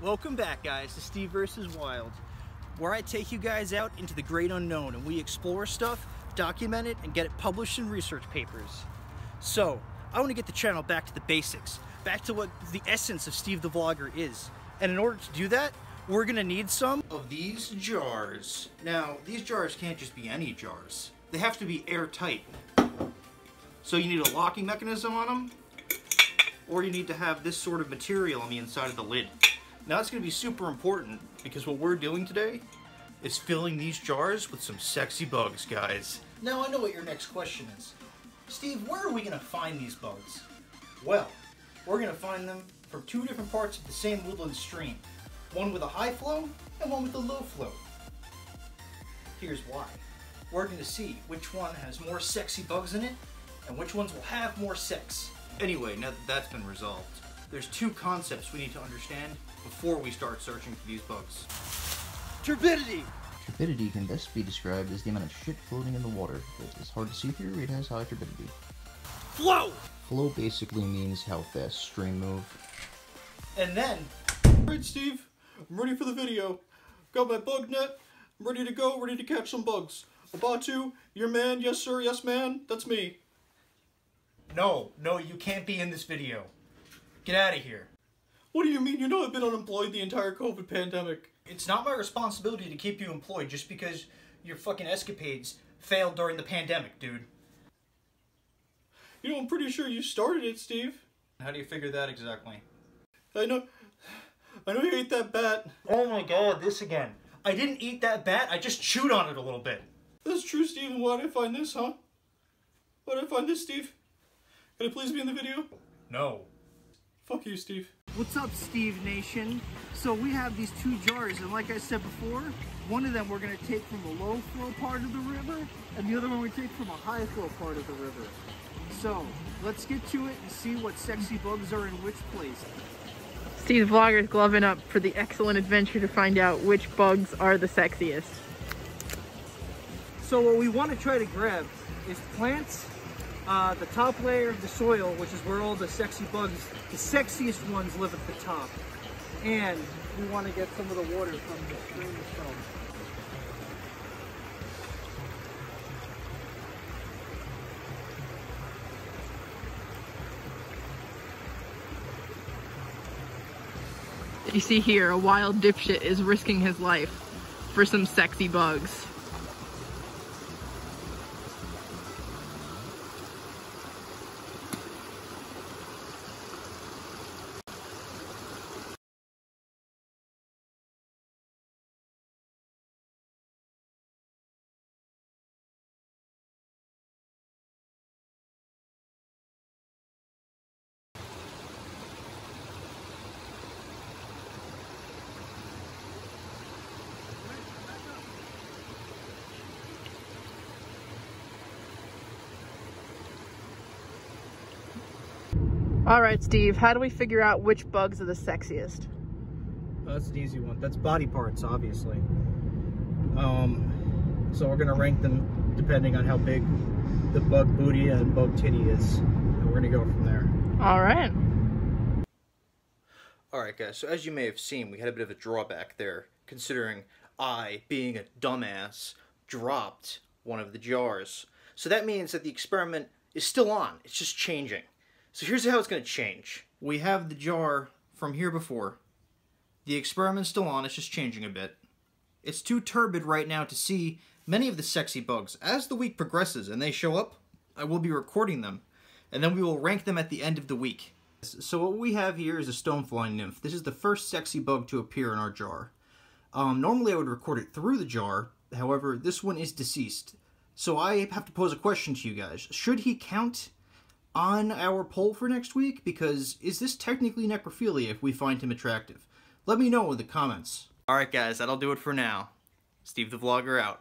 Welcome back, guys, to Steve vs. Wild, where I take you guys out into the great unknown and we explore stuff, document it, and get it published in research papers. So, I want to get the channel back to the basics, back to what the essence of Steve the Vlogger is. And in order to do that, we're going to need some of these jars. Now, these jars can't just be any jars. They have to be airtight. So you need a locking mechanism on them, or you need to have this sort of material on the inside of the lid. Now it's going to be super important because what we're doing today is filling these jars with some sexy bugs, guys. Now I know what your next question is. Steve, where are we going to find these bugs? Well, we're going to find them from two different parts of the same woodland stream. One with a high flow and one with a low flow. Here's why. We're going to see which one has more sexy bugs in it and which ones will have more sex. Anyway, now that that's been resolved, there's two concepts we need to understand before we start searching for these bugs. Turbidity! Turbidity can best be described as the amount of shit floating in the water. It is hard to see through, it has high turbidity. Flow! Flow basically means how fast stream move. And then... Alright Steve, I'm ready for the video. Got my bug net, I'm ready to go, ready to catch some bugs. Abatu, your man, yes sir, yes man, that's me. No, no, you can't be in this video. Get out of here. What do you mean? You know I've been unemployed the entire COVID pandemic. It's not my responsibility to keep you employed just because your fucking escapades failed during the pandemic, dude. You know, I'm pretty sure you started it, Steve. How do you figure that exactly? I know... I know you ate that bat. Oh my god, this again. I didn't eat that bat, I just chewed on it a little bit. That's true, Steve. Why did I find this, huh? Why did I find this, Steve? Can I please be in the video? No. Fuck you, Steve. What's up, Steve Nation? So we have these two jars, and like I said before, one of them we're gonna take from the low flow part of the river, and the other one we take from a high flow part of the river. So, let's get to it and see what sexy bugs are in which place. Steve the Vlogger is gloving up for the excellent adventure to find out which bugs are the sexiest. So what we want to try to grab is plants, uh, the top layer of the soil, which is where all the sexy bugs, the sexiest ones live at the top. And we want to get some of the water from the stream itself. You see here, a wild dipshit is risking his life for some sexy bugs. All right, Steve, how do we figure out which bugs are the sexiest? Oh, that's an easy one. That's body parts, obviously. Um, so we're gonna rank them depending on how big the bug booty and bug titty is. And we're gonna go from there. All right. Alright guys, so as you may have seen, we had a bit of a drawback there, considering I, being a dumbass, dropped one of the jars. So that means that the experiment is still on, it's just changing. So here's how it's going to change. We have the jar from here before. The experiment's still on, it's just changing a bit. It's too turbid right now to see many of the sexy bugs. As the week progresses and they show up, I will be recording them, and then we will rank them at the end of the week. So what we have here is a stonefly nymph. This is the first sexy bug to appear in our jar. Um, normally I would record it through the jar, however, this one is deceased. So I have to pose a question to you guys. Should he count on our poll for next week? Because is this technically necrophilia if we find him attractive? Let me know in the comments. Alright guys, that'll do it for now. Steve the Vlogger out.